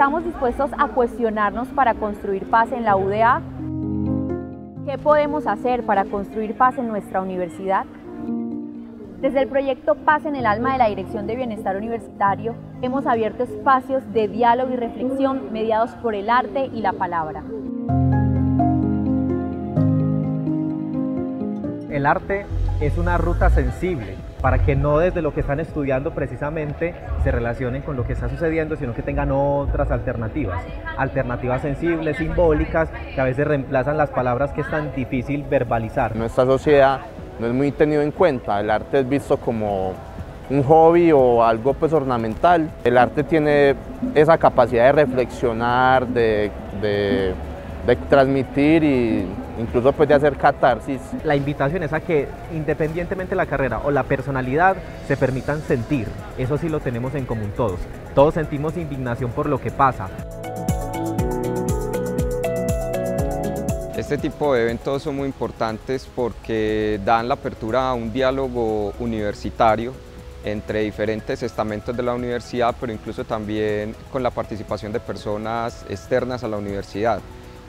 ¿Estamos dispuestos a cuestionarnos para construir paz en la UDA? ¿Qué podemos hacer para construir paz en nuestra universidad? Desde el proyecto Paz en el Alma de la Dirección de Bienestar Universitario, hemos abierto espacios de diálogo y reflexión mediados por el arte y la palabra. El arte es una ruta sensible para que no desde lo que están estudiando precisamente se relacionen con lo que está sucediendo, sino que tengan otras alternativas. Alternativas sensibles, simbólicas, que a veces reemplazan las palabras que es tan difícil verbalizar. Nuestra sociedad no es muy tenido en cuenta, el arte es visto como un hobby o algo pues ornamental. El arte tiene esa capacidad de reflexionar, de, de, de transmitir y incluso pues de hacer catarsis. La invitación es a que independientemente de la carrera o la personalidad se permitan sentir, eso sí lo tenemos en común todos. Todos sentimos indignación por lo que pasa. Este tipo de eventos son muy importantes porque dan la apertura a un diálogo universitario entre diferentes estamentos de la universidad, pero incluso también con la participación de personas externas a la universidad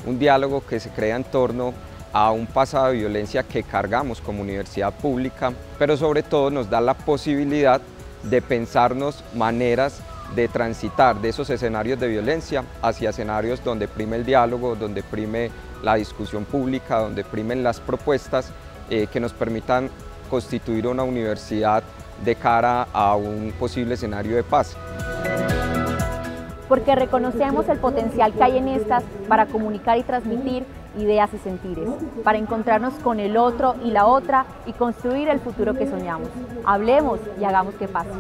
un diálogo que se crea en torno a un pasado de violencia que cargamos como universidad pública, pero sobre todo nos da la posibilidad de pensarnos maneras de transitar de esos escenarios de violencia hacia escenarios donde prime el diálogo, donde prime la discusión pública, donde primen las propuestas eh, que nos permitan constituir una universidad de cara a un posible escenario de paz porque reconocemos el potencial que hay en estas para comunicar y transmitir ideas y sentires, para encontrarnos con el otro y la otra y construir el futuro que soñamos. Hablemos y hagamos que pase.